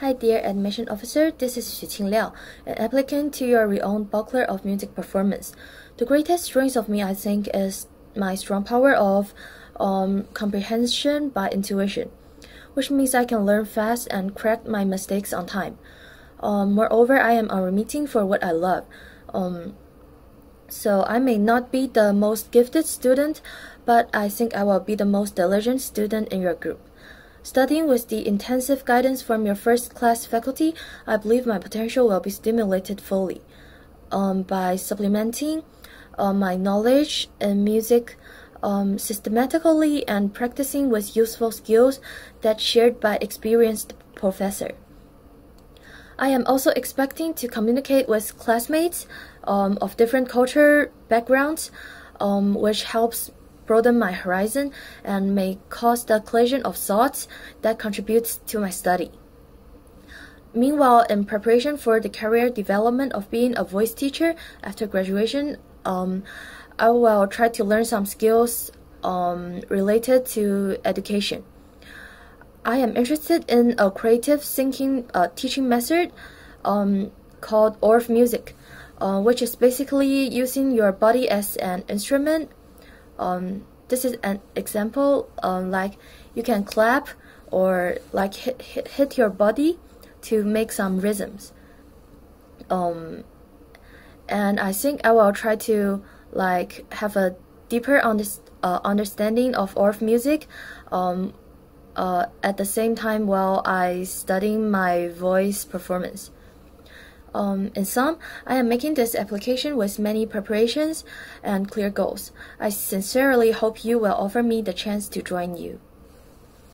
Hi, dear admission officer. This is Xu Liao, an applicant to your renowned Bachelor of Music Performance. The greatest strength of me, I think, is my strong power of um, comprehension by intuition, which means I can learn fast and correct my mistakes on time. Um, moreover, I am unremitting for what I love. Um, so I may not be the most gifted student, but I think I will be the most diligent student in your group. Studying with the intensive guidance from your first class faculty, I believe my potential will be stimulated fully. Um, by supplementing uh, my knowledge in music um, systematically and practicing with useful skills that shared by experienced professor. I am also expecting to communicate with classmates um, of different culture backgrounds, um, which helps broaden my horizon and may cause the collision of thoughts that contributes to my study. Meanwhile, in preparation for the career development of being a voice teacher after graduation, um, I will try to learn some skills um, related to education. I am interested in a creative thinking uh, teaching method um, called Orff Music, uh, which is basically using your body as an instrument um, this is an example um, like you can clap or like hit, hit, hit your body to make some rhythms um, and I think I will try to like have a deeper under, uh, understanding of Orff music um, uh, at the same time while I studying my voice performance. Um, in sum, I am making this application with many preparations and clear goals. I sincerely hope you will offer me the chance to join you.